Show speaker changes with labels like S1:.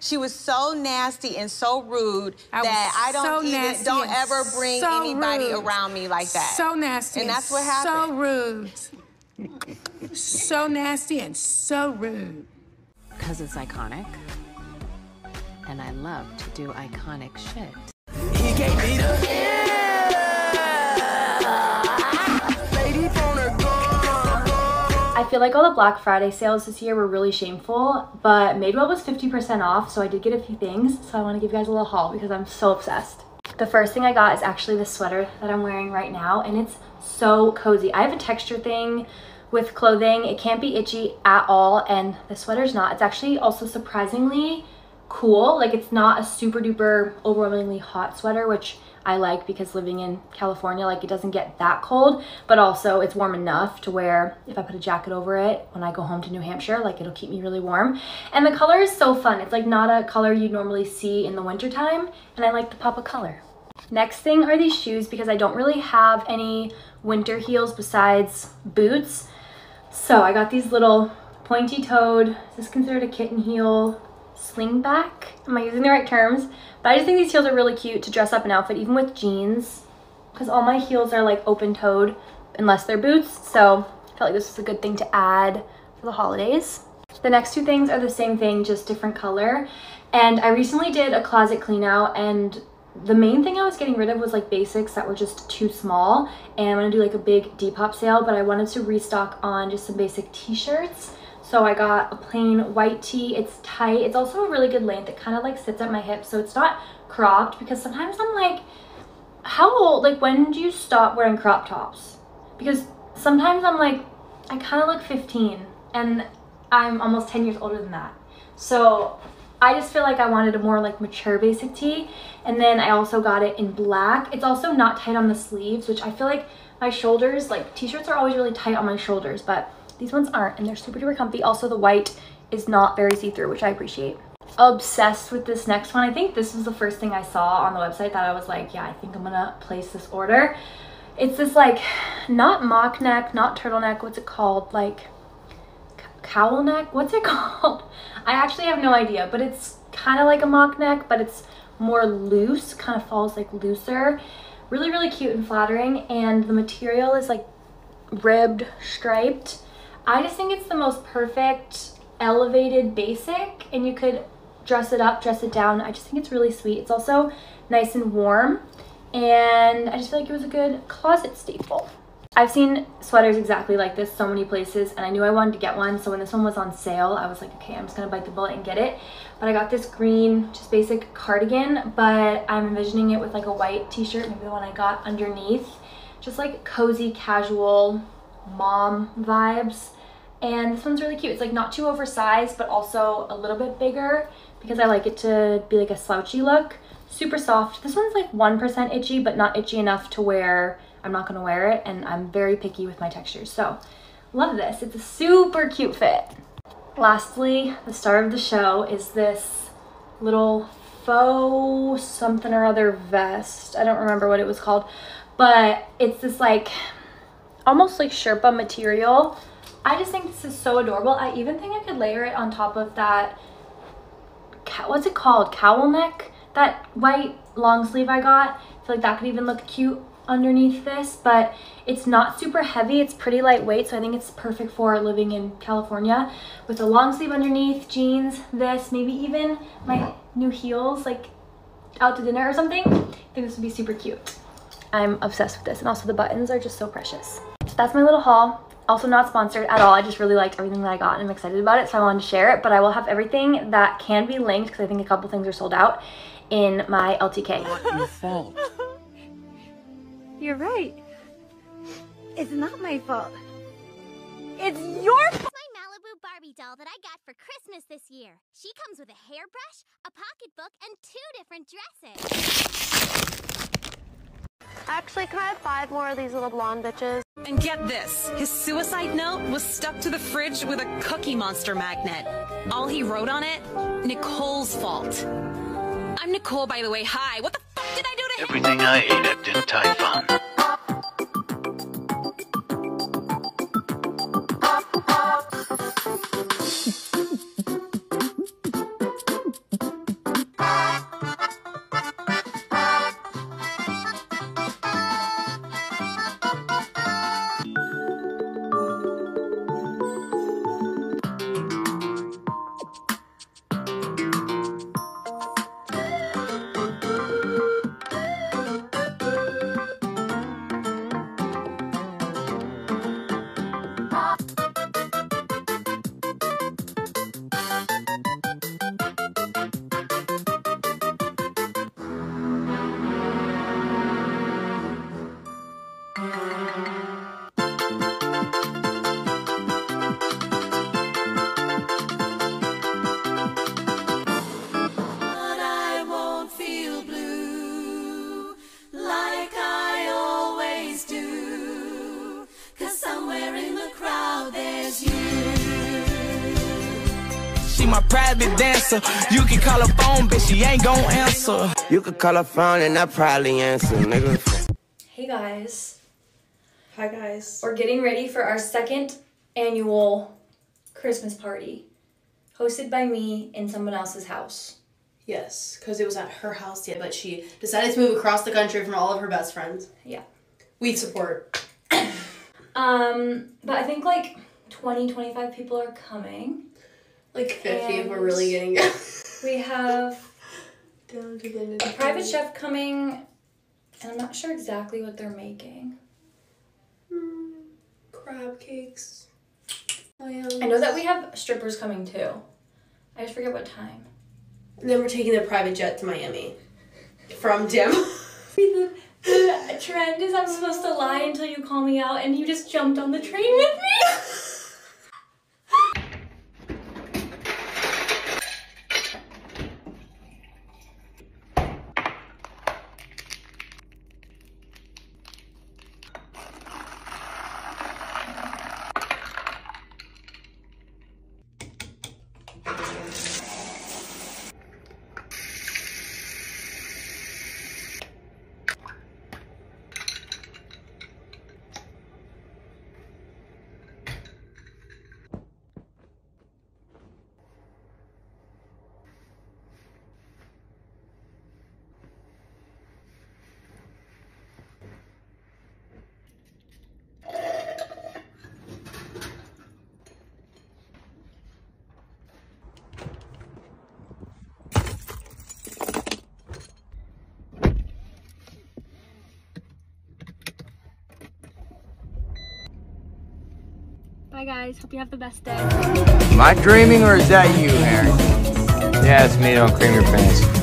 S1: She was so nasty and so rude
S2: I
S1: that I don't
S2: so
S1: even don't ever bring
S2: so
S1: anybody
S2: rude.
S1: around me like that.
S2: So nasty.
S1: And that's what happened.
S2: So rude. so nasty and so rude.
S3: Because it's iconic. And I love to do iconic shit.
S4: He gave me the
S5: I feel like all the Black Friday sales this year were really shameful, but Madewell was 50% off, so I did get a few things. So I want to give you guys a little haul because I'm so obsessed. The first thing I got is actually the sweater that I'm wearing right now, and it's so cozy. I have a texture thing with clothing. It can't be itchy at all, and the sweater's not. It's actually also surprisingly cool. Like it's not a super duper overwhelmingly hot sweater, which I like because living in California, like it doesn't get that cold, but also it's warm enough to where if I put a jacket over it when I go home to New Hampshire, like it'll keep me really warm. And the color is so fun. It's like not a color you'd normally see in the wintertime, and I like the pop of color. Next thing are these shoes because I don't really have any winter heels besides boots. So I got these little pointy toed, is this considered a kitten heel? Slingback? Am I using the right terms? But I just think these heels are really cute to dress up an outfit, even with jeans. Because all my heels are like open toed, unless they're boots. So I felt like this was a good thing to add for the holidays. The next two things are the same thing, just different color. And I recently did a closet clean out and the main thing I was getting rid of was like basics that were just too small and I'm gonna do like a big Depop sale but I wanted to restock on just some basic t-shirts so I got a plain white tee it's tight it's also a really good length it kind of like sits at my hips so it's not cropped because sometimes I'm like how old like when do you stop wearing crop tops because sometimes I'm like I kind of look 15 and I'm almost 10 years older than that so I just feel like I wanted a more like mature basic tee. And then I also got it in black. It's also not tight on the sleeves, which I feel like my shoulders, like t-shirts are always really tight on my shoulders, but these ones aren't and they're super duper comfy. Also the white is not very see-through, which I appreciate. Obsessed with this next one. I think this was the first thing I saw on the website that I was like, yeah, I think I'm gonna place this order. It's this like, not mock neck, not turtleneck, what's it called? Like, cowl neck what's it called i actually have no idea but it's kind of like a mock neck but it's more loose kind of falls like looser really really cute and flattering and the material is like ribbed striped i just think it's the most perfect elevated basic and you could dress it up dress it down. I just think it's really sweet. It's also nice and warm and i just feel like it was a good closet staple. I've seen sweaters exactly like this so many places and I knew I wanted to get one so when this one was on sale I was like okay I'm just gonna bite the bullet and get it. But I got this green just basic cardigan but I'm envisioning it with like a white t-shirt maybe the one I got underneath. Just like cozy casual mom vibes and this one's really cute it's like not too oversized but also a little bit bigger because I like it to be like a slouchy look super soft this one's like 1% itchy but not itchy enough to where I'm not gonna wear it and I'm very picky with my textures. So love this, it's a super cute fit. Lastly, the star of the show is this little faux something or other vest. I don't remember what it was called, but it's this like almost like Sherpa material. I just think this is so adorable. I even think I could layer it on top of that, what's it called? Cowl neck? That white long sleeve I got. I feel like that could even look cute underneath this, but it's not super heavy. It's pretty lightweight, so I think it's perfect for living in California with a long sleeve underneath, jeans, this, maybe even my new heels, like out to dinner or something. I think this would be super cute. I'm obsessed with this, and also the buttons are just so precious. So that's my little haul. Also not sponsored at all. I just really liked everything that I got and I'm excited about it, so I wanted to share it. But I will have everything that can be linked, because I think a couple things are sold out, in my LTK.
S4: Your fault.
S6: You're right. It's not my fault. It's your fault.
S7: my Malibu Barbie doll that I got for Christmas this year. She comes with a hairbrush, a pocketbook, and two different dresses.
S8: Actually, can I have five more of these little blonde bitches?
S9: And get this, his suicide note was stuck to the fridge with a Cookie Monster magnet. All he wrote on it, Nicole's fault. I'm Nicole, by the way. Hi. What the fuck did I do to him?
S10: Everything I ate at Din Tai Fung.
S4: My private dancer. You can call her phone, but she ain't gon' answer.
S11: You could call her phone and I probably answer, nigga.
S5: Hey guys.
S12: Hi guys.
S5: We're getting ready for our second annual Christmas party, hosted by me in someone else's house.
S12: Yes, because it was at her house yet, but she decided to move across the country from all of her best friends.
S5: Yeah.
S12: We support.
S5: Um, but I think like 20, 25 people are coming.
S12: Like 50 if we're really getting
S5: We have
S12: down to the
S5: a private chef coming, and I'm not sure exactly what they're making.
S12: Hmm, crab cakes.
S5: I know that we have strippers coming too. I just forget what time.
S12: And then we're taking the private jet to Miami from Dim.
S5: The, the trend is I'm supposed to lie until you call me out, and you just jumped on the train with me. Bye guys. Hope you have the best day.
S13: Am I dreaming or is that you, Harry? Yeah, it's me. Don't cream your pants.